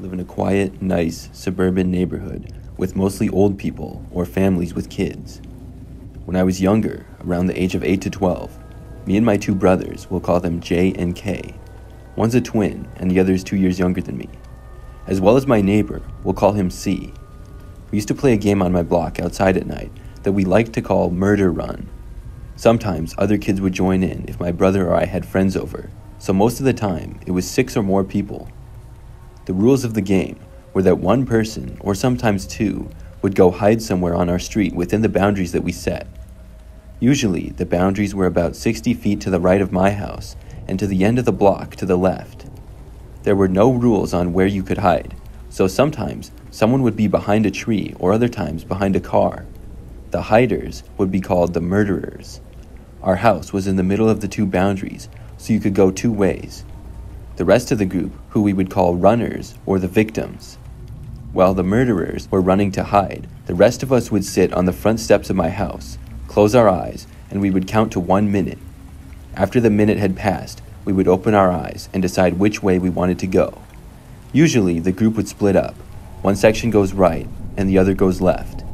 live in a quiet, nice, suburban neighborhood with mostly old people or families with kids. When I was younger, around the age of 8 to 12, me and my two brothers, we'll call them J and K, one's a twin and the other is two years younger than me, as well as my neighbor, we'll call him C. We used to play a game on my block outside at night that we liked to call Murder Run. Sometimes other kids would join in if my brother or I had friends over, so most of the time it was six or more people. The rules of the game were that one person, or sometimes two, would go hide somewhere on our street within the boundaries that we set. Usually, the boundaries were about 60 feet to the right of my house and to the end of the block to the left. There were no rules on where you could hide, so sometimes someone would be behind a tree or other times behind a car. The hiders would be called the murderers. Our house was in the middle of the two boundaries, so you could go two ways. The rest of the group, who we would call runners or the victims. While the murderers were running to hide, the rest of us would sit on the front steps of my house, close our eyes, and we would count to one minute. After the minute had passed, we would open our eyes and decide which way we wanted to go. Usually, the group would split up. One section goes right, and the other goes left.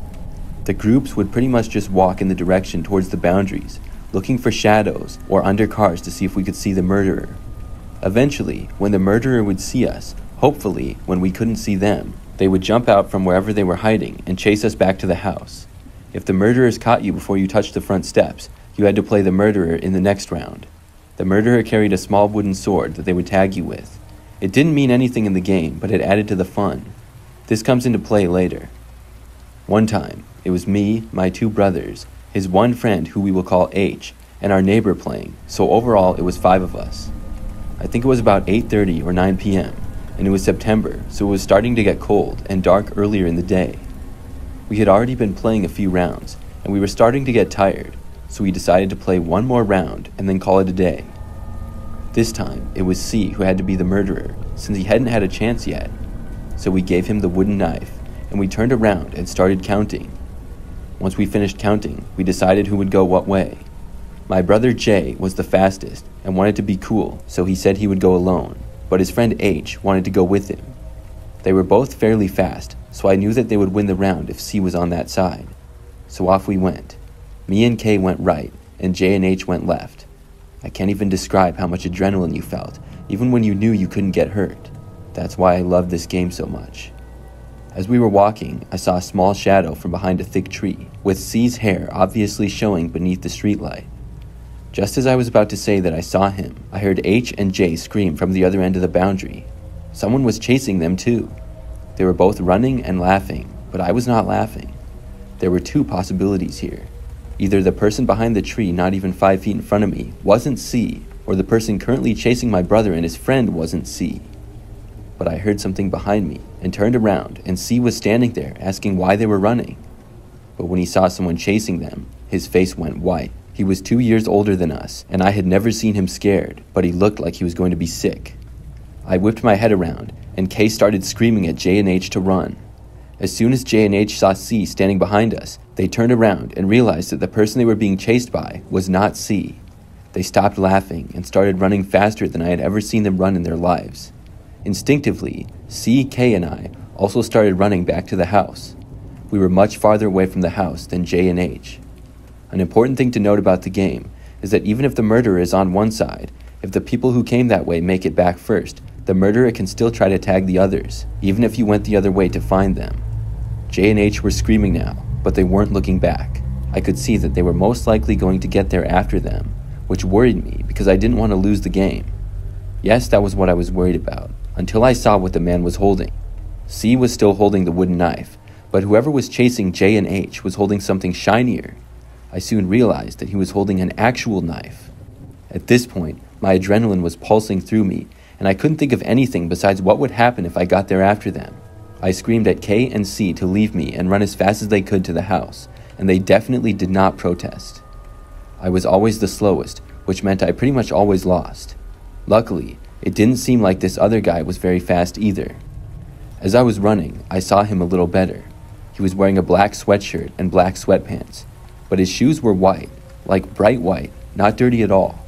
The groups would pretty much just walk in the direction towards the boundaries, looking for shadows or under cars to see if we could see the murderer. Eventually, when the murderer would see us, hopefully when we couldn't see them, they would jump out from wherever they were hiding and chase us back to the house. If the murderers caught you before you touched the front steps, you had to play the murderer in the next round. The murderer carried a small wooden sword that they would tag you with. It didn't mean anything in the game, but it added to the fun. This comes into play later. One time, it was me, my two brothers, his one friend who we will call H, and our neighbor playing, so overall it was five of us. I think it was about 8:30 or 9 p.m and it was September, so it was starting to get cold and dark earlier in the day. We had already been playing a few rounds, and we were starting to get tired, so we decided to play one more round and then call it a day. This time, it was C who had to be the murderer, since he hadn't had a chance yet. So we gave him the wooden knife, and we turned around and started counting. Once we finished counting, we decided who would go what way. My brother J was the fastest and wanted to be cool, so he said he would go alone but his friend H wanted to go with him. They were both fairly fast, so I knew that they would win the round if C was on that side. So off we went. Me and K went right, and J and H went left. I can't even describe how much adrenaline you felt, even when you knew you couldn't get hurt. That's why I love this game so much. As we were walking, I saw a small shadow from behind a thick tree, with C's hair obviously showing beneath the streetlight. Just as I was about to say that I saw him, I heard H and J scream from the other end of the boundary. Someone was chasing them too. They were both running and laughing, but I was not laughing. There were two possibilities here. Either the person behind the tree, not even five feet in front of me, wasn't C, or the person currently chasing my brother and his friend wasn't C. But I heard something behind me and turned around, and C was standing there asking why they were running. But when he saw someone chasing them, his face went white. He was two years older than us, and I had never seen him scared, but he looked like he was going to be sick. I whipped my head around, and K started screaming at J and H to run. As soon as J and H saw C standing behind us, they turned around and realized that the person they were being chased by was not C. They stopped laughing and started running faster than I had ever seen them run in their lives. Instinctively, C, K, and I also started running back to the house. We were much farther away from the house than J and H. An important thing to note about the game is that even if the murderer is on one side, if the people who came that way make it back first, the murderer can still try to tag the others, even if you went the other way to find them. J and H were screaming now, but they weren't looking back. I could see that they were most likely going to get there after them, which worried me because I didn't want to lose the game. Yes, that was what I was worried about, until I saw what the man was holding. C was still holding the wooden knife, but whoever was chasing J and H was holding something shinier I soon realized that he was holding an actual knife. At this point, my adrenaline was pulsing through me, and I couldn't think of anything besides what would happen if I got there after them. I screamed at K and C to leave me and run as fast as they could to the house, and they definitely did not protest. I was always the slowest, which meant I pretty much always lost. Luckily, it didn't seem like this other guy was very fast either. As I was running, I saw him a little better. He was wearing a black sweatshirt and black sweatpants, but his shoes were white, like bright white, not dirty at all.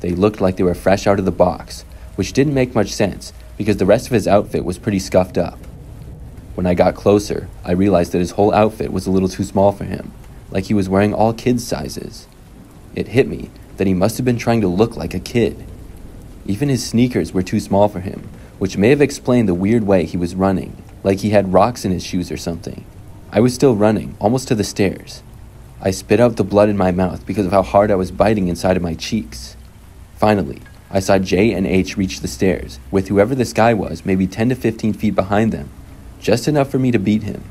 They looked like they were fresh out of the box, which didn't make much sense because the rest of his outfit was pretty scuffed up. When I got closer, I realized that his whole outfit was a little too small for him, like he was wearing all kids' sizes. It hit me that he must have been trying to look like a kid. Even his sneakers were too small for him, which may have explained the weird way he was running, like he had rocks in his shoes or something. I was still running, almost to the stairs. I spit out the blood in my mouth because of how hard I was biting inside of my cheeks. Finally, I saw J and H reach the stairs, with whoever this guy was maybe 10 to 15 feet behind them, just enough for me to beat him.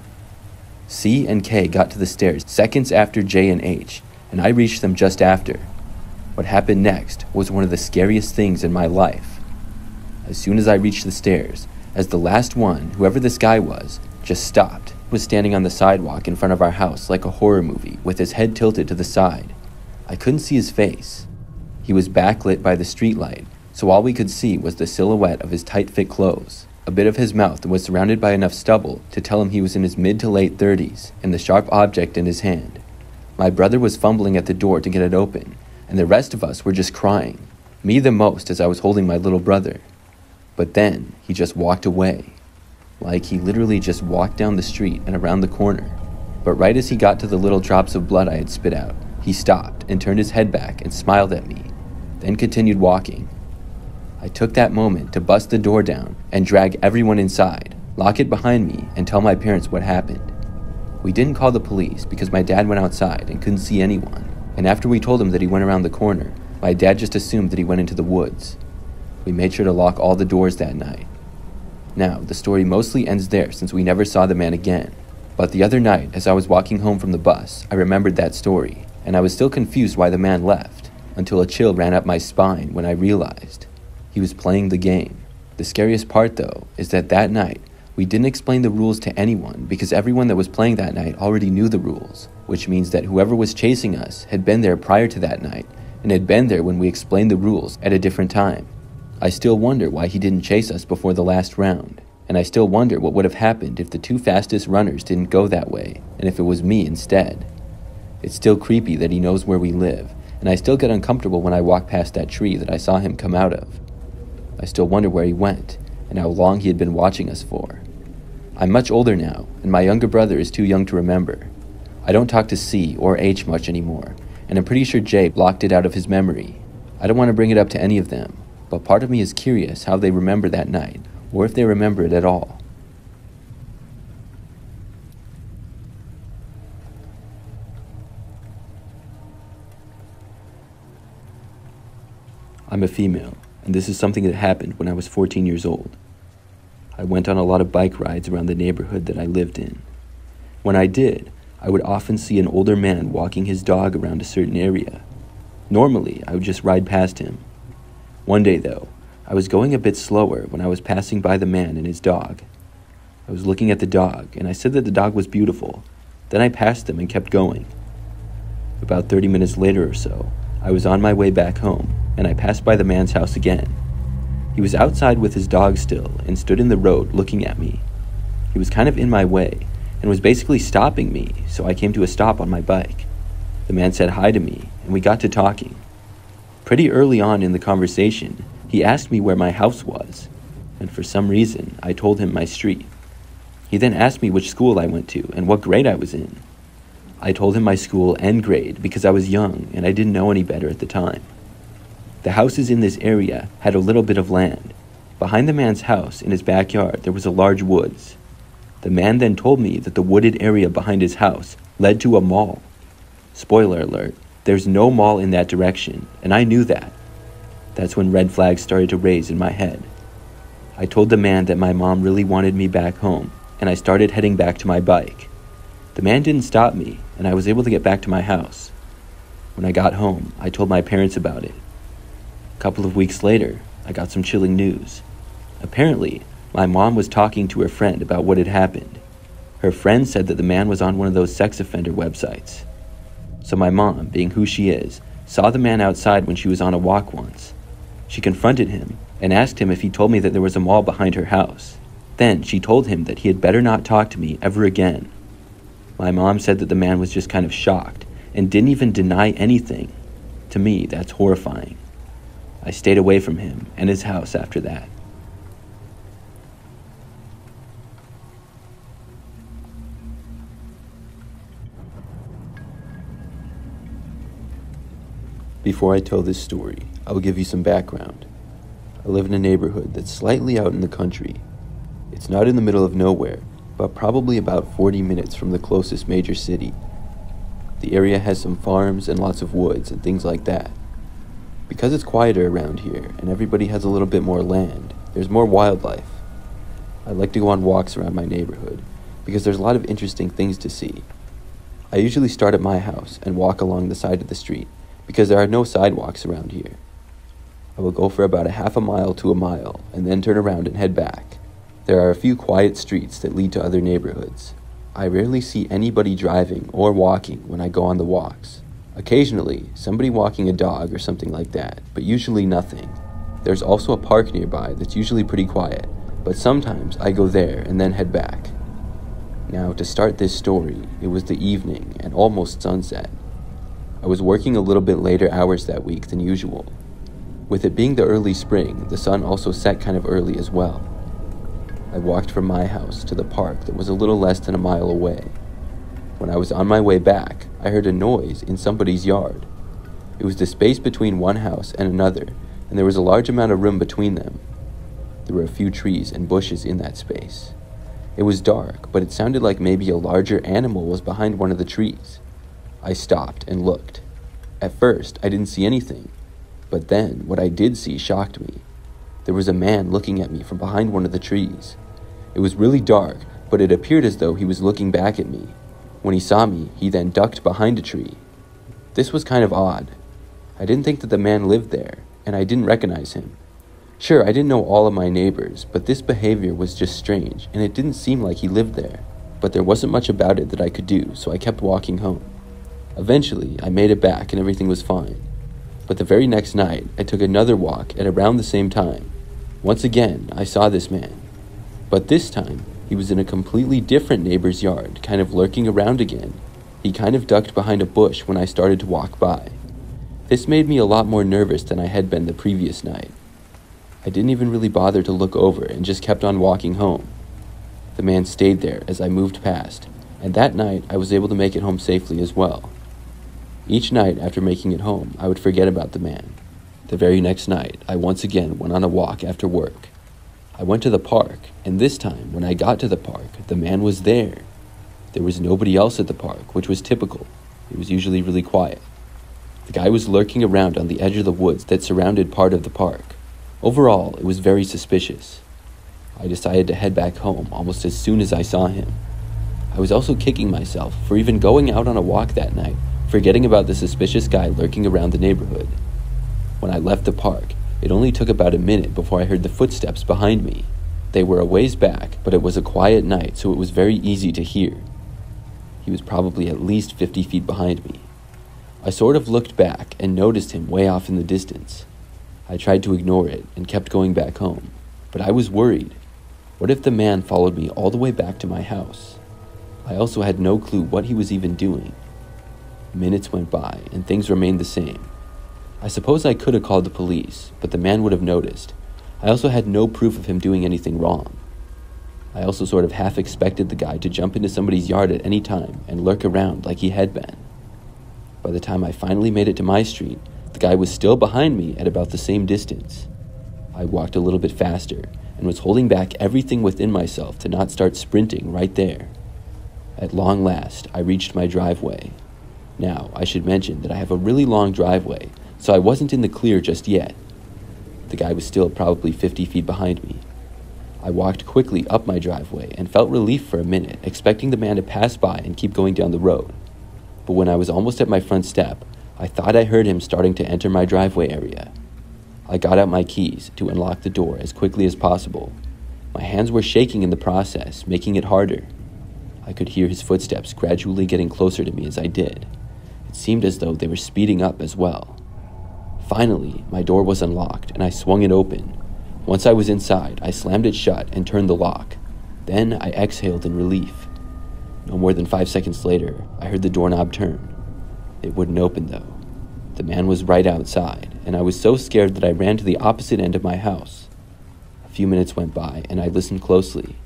C and K got to the stairs seconds after J and H, and I reached them just after. What happened next was one of the scariest things in my life. As soon as I reached the stairs, as the last one, whoever this guy was, just stopped, was standing on the sidewalk in front of our house like a horror movie with his head tilted to the side. I couldn't see his face. He was backlit by the streetlight, so all we could see was the silhouette of his tight fit clothes. A bit of his mouth was surrounded by enough stubble to tell him he was in his mid to late 30s, and the sharp object in his hand. My brother was fumbling at the door to get it open, and the rest of us were just crying, me the most as I was holding my little brother. But then he just walked away. Like he literally just walked down the street and around the corner. But right as he got to the little drops of blood I had spit out, he stopped and turned his head back and smiled at me, then continued walking. I took that moment to bust the door down and drag everyone inside, lock it behind me, and tell my parents what happened. We didn't call the police because my dad went outside and couldn't see anyone, and after we told him that he went around the corner, my dad just assumed that he went into the woods. We made sure to lock all the doors that night. Now, the story mostly ends there since we never saw the man again. But the other night, as I was walking home from the bus, I remembered that story, and I was still confused why the man left until a chill ran up my spine when I realized he was playing the game. The scariest part, though, is that that night we didn't explain the rules to anyone because everyone that was playing that night already knew the rules, which means that whoever was chasing us had been there prior to that night and had been there when we explained the rules at a different time. I still wonder why he didn't chase us before the last round, and I still wonder what would have happened if the two fastest runners didn't go that way and if it was me instead. It's still creepy that he knows where we live and I still get uncomfortable when I walk past that tree that I saw him come out of. I still wonder where he went and how long he had been watching us for. I'm much older now, and my younger brother is too young to remember. I don't talk to C or H much anymore, and I'm pretty sure J blocked it out of his memory. I don't want to bring it up to any of them, but part of me is curious how they remember that night, or if they remember it at all. I'm a female, and this is something that happened when I was 14 years old. I went on a lot of bike rides around the neighborhood that I lived in. When I did, I would often see an older man walking his dog around a certain area. Normally, I would just ride past him. One day, though, I was going a bit slower when I was passing by the man and his dog. I was looking at the dog, and I said that the dog was beautiful. Then I passed them and kept going. About 30 minutes later or so, I was on my way back home and I passed by the man's house again. He was outside with his dog still and stood in the road looking at me. He was kind of in my way and was basically stopping me, so I came to a stop on my bike. The man said hi to me and we got to talking. Pretty early on in the conversation, he asked me where my house was, and for some reason, I told him my street. He then asked me which school I went to and what grade I was in. I told him my school and grade because I was young and I didn't know any better at the time. The houses in this area had a little bit of land. Behind the man's house, in his backyard, there was a large woods. The man then told me that the wooded area behind his house led to a mall. Spoiler alert, there's no mall in that direction, and I knew that. That's when red flags started to raise in my head. I told the man that my mom really wanted me back home, and I started heading back to my bike. The man didn't stop me, and I was able to get back to my house. When I got home, I told my parents about it. A couple of weeks later, I got some chilling news. Apparently, my mom was talking to her friend about what had happened. Her friend said that the man was on one of those sex offender websites. So my mom, being who she is, saw the man outside when she was on a walk once. She confronted him and asked him if he told me that there was a mall behind her house. Then she told him that he had better not talk to me ever again. My mom said that the man was just kind of shocked and didn't even deny anything. To me, that's horrifying. I stayed away from him and his house after that. Before I tell this story, I will give you some background. I live in a neighborhood that's slightly out in the country. It's not in the middle of nowhere, but probably about 40 minutes from the closest major city. The area has some farms and lots of woods and things like that. Because it's quieter around here and everybody has a little bit more land, there's more wildlife. I like to go on walks around my neighborhood because there's a lot of interesting things to see. I usually start at my house and walk along the side of the street because there are no sidewalks around here. I will go for about a half a mile to a mile and then turn around and head back. There are a few quiet streets that lead to other neighborhoods. I rarely see anybody driving or walking when I go on the walks. Occasionally, somebody walking a dog or something like that, but usually nothing. There's also a park nearby that's usually pretty quiet, but sometimes I go there and then head back. Now, to start this story, it was the evening and almost sunset. I was working a little bit later hours that week than usual. With it being the early spring, the sun also set kind of early as well. I walked from my house to the park that was a little less than a mile away. When I was on my way back, I heard a noise in somebody's yard. It was the space between one house and another, and there was a large amount of room between them. There were a few trees and bushes in that space. It was dark, but it sounded like maybe a larger animal was behind one of the trees. I stopped and looked. At first, I didn't see anything, but then what I did see shocked me. There was a man looking at me from behind one of the trees. It was really dark, but it appeared as though he was looking back at me. When he saw me, he then ducked behind a tree. This was kind of odd. I didn't think that the man lived there, and I didn't recognize him. Sure, I didn't know all of my neighbors, but this behavior was just strange, and it didn't seem like he lived there. But there wasn't much about it that I could do, so I kept walking home. Eventually, I made it back and everything was fine. But the very next night, I took another walk at around the same time. Once again, I saw this man. But this time, he was in a completely different neighbor's yard, kind of lurking around again. He kind of ducked behind a bush when I started to walk by. This made me a lot more nervous than I had been the previous night. I didn't even really bother to look over and just kept on walking home. The man stayed there as I moved past, and that night I was able to make it home safely as well. Each night after making it home, I would forget about the man. The very next night, I once again went on a walk after work. I went to the park, and this time, when I got to the park, the man was there. There was nobody else at the park, which was typical. It was usually really quiet. The guy was lurking around on the edge of the woods that surrounded part of the park. Overall, it was very suspicious. I decided to head back home almost as soon as I saw him. I was also kicking myself for even going out on a walk that night, forgetting about the suspicious guy lurking around the neighborhood. When I left the park, it only took about a minute before I heard the footsteps behind me. They were a ways back, but it was a quiet night, so it was very easy to hear. He was probably at least 50 feet behind me. I sort of looked back and noticed him way off in the distance. I tried to ignore it and kept going back home, but I was worried. What if the man followed me all the way back to my house? I also had no clue what he was even doing. Minutes went by and things remained the same. I suppose I could have called the police, but the man would have noticed. I also had no proof of him doing anything wrong. I also sort of half expected the guy to jump into somebody's yard at any time and lurk around like he had been. By the time I finally made it to my street, the guy was still behind me at about the same distance. I walked a little bit faster and was holding back everything within myself to not start sprinting right there. At long last, I reached my driveway. Now, I should mention that I have a really long driveway, so I wasn't in the clear just yet. The guy was still probably 50 feet behind me. I walked quickly up my driveway and felt relief for a minute, expecting the man to pass by and keep going down the road. But when I was almost at my front step, I thought I heard him starting to enter my driveway area. I got out my keys to unlock the door as quickly as possible. My hands were shaking in the process, making it harder. I could hear his footsteps gradually getting closer to me as I did. Seemed as though they were speeding up as well. Finally, my door was unlocked and I swung it open. Once I was inside, I slammed it shut and turned the lock. Then I exhaled in relief. No more than five seconds later, I heard the doorknob turn. It wouldn't open, though. The man was right outside, and I was so scared that I ran to the opposite end of my house. A few minutes went by, and I listened closely.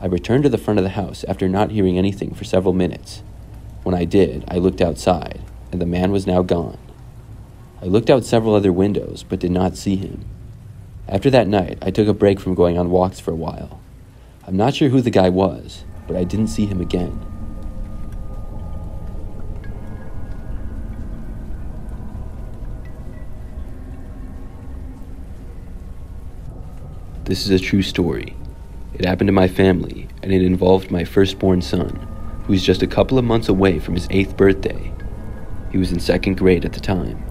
I returned to the front of the house after not hearing anything for several minutes. When I did, I looked outside, and the man was now gone. I looked out several other windows but did not see him. After that night, I took a break from going on walks for a while. I'm not sure who the guy was, but I didn't see him again. This is a true story. It happened to my family, and it involved my firstborn son, who was just a couple of months away from his eighth birthday. He was in second grade at the time.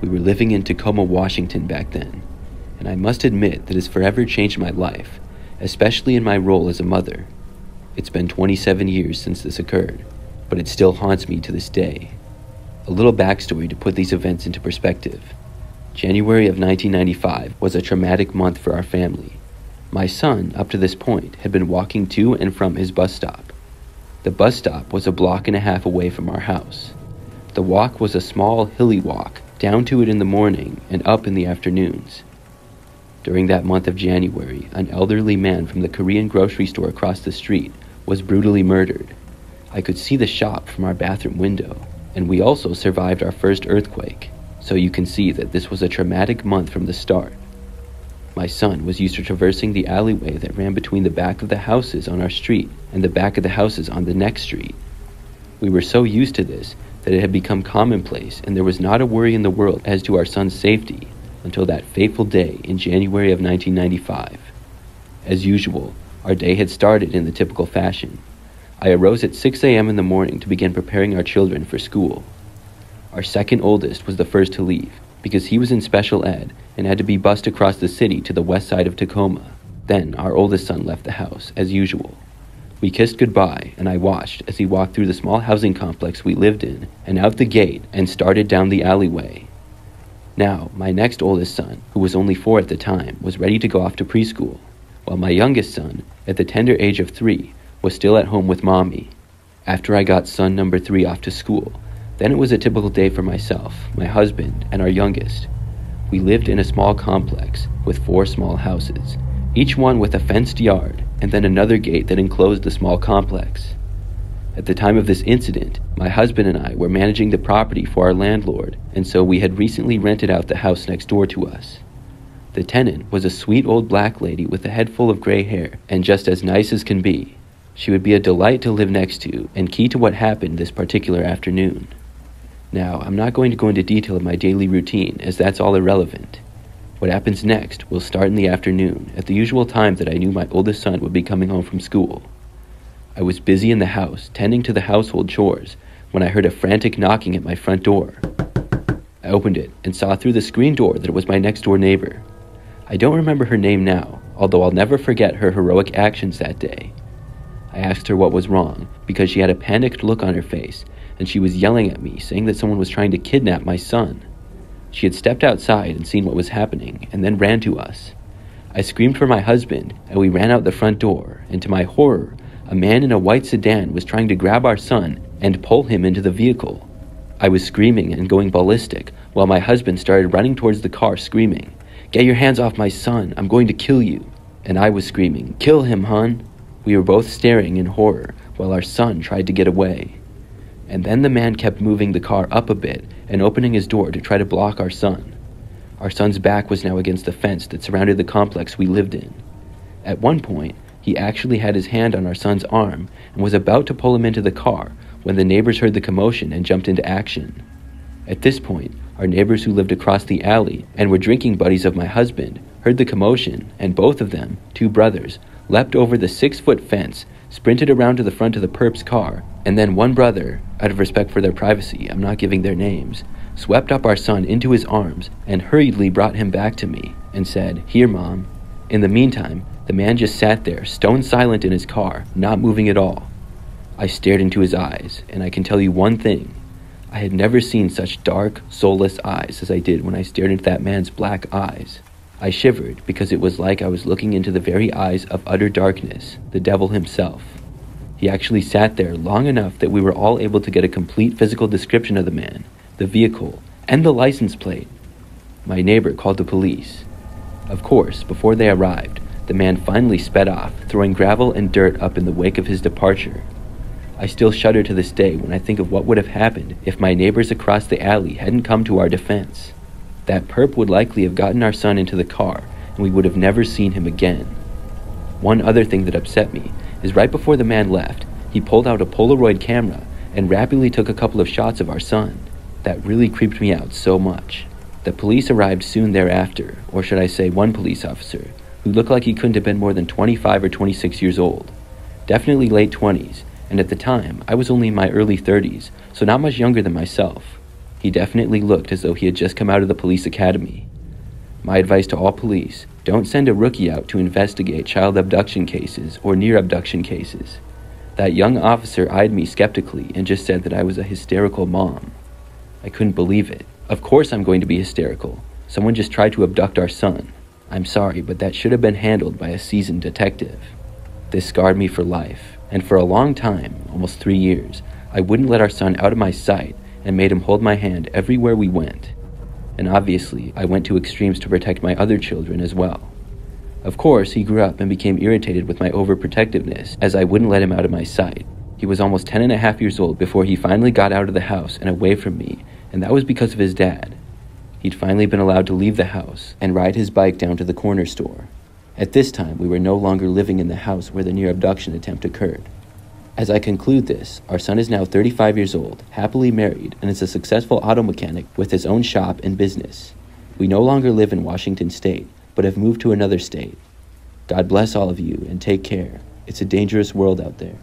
We were living in Tacoma, Washington back then, and I must admit that it's forever changed my life, especially in my role as a mother. It's been 27 years since this occurred, but it still haunts me to this day. A little backstory to put these events into perspective. January of 1995 was a traumatic month for our family. My son, up to this point, had been walking to and from his bus stop. The bus stop was a block and a half away from our house. The walk was a small, hilly walk, down to it in the morning and up in the afternoons. During that month of January, an elderly man from the Korean grocery store across the street was brutally murdered. I could see the shop from our bathroom window, and we also survived our first earthquake so you can see that this was a traumatic month from the start. My son was used to traversing the alleyway that ran between the back of the houses on our street and the back of the houses on the next street. We were so used to this that it had become commonplace, and there was not a worry in the world as to our son's safety until that fateful day in January of 1995. As usual, our day had started in the typical fashion. I arose at 6 a.m. in the morning to begin preparing our children for school. Our second oldest was the first to leave because he was in special ed and had to be bused across the city to the west side of Tacoma. Then our oldest son left the house, as usual. We kissed goodbye, and I watched as he walked through the small housing complex we lived in and out the gate and started down the alleyway. Now, my next oldest son, who was only four at the time, was ready to go off to preschool, while my youngest son, at the tender age of three, was still at home with mommy. After I got son number three off to school, then it was a typical day for myself, my husband, and our youngest. We lived in a small complex with four small houses, each one with a fenced yard and then another gate that enclosed the small complex. At the time of this incident, my husband and I were managing the property for our landlord, and so we had recently rented out the house next door to us. The tenant was a sweet old black lady with a head full of gray hair and just as nice as can be. She would be a delight to live next to and key to what happened this particular afternoon. Now, I'm not going to go into detail of my daily routine, as that's all irrelevant. What happens next will start in the afternoon, at the usual time that I knew my oldest son would be coming home from school. I was busy in the house, tending to the household chores, when I heard a frantic knocking at my front door. I opened it and saw through the screen door that it was my next door neighbor. I don't remember her name now, although I'll never forget her heroic actions that day. I asked her what was wrong, because she had a panicked look on her face and she was yelling at me, saying that someone was trying to kidnap my son. She had stepped outside and seen what was happening, and then ran to us. I screamed for my husband, and we ran out the front door, and to my horror, a man in a white sedan was trying to grab our son and pull him into the vehicle. I was screaming and going ballistic, while my husband started running towards the car, screaming, Get your hands off my son, I'm going to kill you. And I was screaming, Kill him, hun. We were both staring in horror while our son tried to get away and then the man kept moving the car up a bit and opening his door to try to block our son. Our son's back was now against the fence that surrounded the complex we lived in. At one point, he actually had his hand on our son's arm and was about to pull him into the car when the neighbors heard the commotion and jumped into action. At this point, our neighbors who lived across the alley and were drinking buddies of my husband heard the commotion, and both of them, two brothers, leapt over the six foot fence sprinted around to the front of the perp's car, and then one brother, out of respect for their privacy, I'm not giving their names, swept up our son into his arms and hurriedly brought him back to me and said, Here, Mom. In the meantime, the man just sat there, stone silent in his car, not moving at all. I stared into his eyes, and I can tell you one thing. I had never seen such dark, soulless eyes as I did when I stared into that man's black eyes. I shivered because it was like I was looking into the very eyes of utter darkness, the devil himself. He actually sat there long enough that we were all able to get a complete physical description of the man, the vehicle, and the license plate. My neighbor called the police. Of course, before they arrived, the man finally sped off, throwing gravel and dirt up in the wake of his departure. I still shudder to this day when I think of what would have happened if my neighbors across the alley hadn't come to our defense. That perp would likely have gotten our son into the car, and we would have never seen him again. One other thing that upset me is right before the man left, he pulled out a Polaroid camera and rapidly took a couple of shots of our son. That really creeped me out so much. The police arrived soon thereafter, or should I say, one police officer, who looked like he couldn't have been more than 25 or 26 years old. Definitely late 20s, and at the time, I was only in my early 30s, so not much younger than myself. He definitely looked as though he had just come out of the police academy. My advice to all police don't send a rookie out to investigate child abduction cases or near abduction cases. That young officer eyed me skeptically and just said that I was a hysterical mom. I couldn't believe it. Of course, I'm going to be hysterical. Someone just tried to abduct our son. I'm sorry, but that should have been handled by a seasoned detective. This scarred me for life, and for a long time, almost three years, I wouldn't let our son out of my sight and made him hold my hand everywhere we went and obviously, I went to extremes to protect my other children as well. Of course, he grew up and became irritated with my overprotectiveness, as I wouldn't let him out of my sight. He was almost ten and a half years old before he finally got out of the house and away from me, and that was because of his dad. He'd finally been allowed to leave the house and ride his bike down to the corner store. At this time, we were no longer living in the house where the near abduction attempt occurred. As I conclude this, our son is now 35 years old, happily married, and is a successful auto mechanic with his own shop and business. We no longer live in Washington State, but have moved to another state. God bless all of you and take care. It's a dangerous world out there.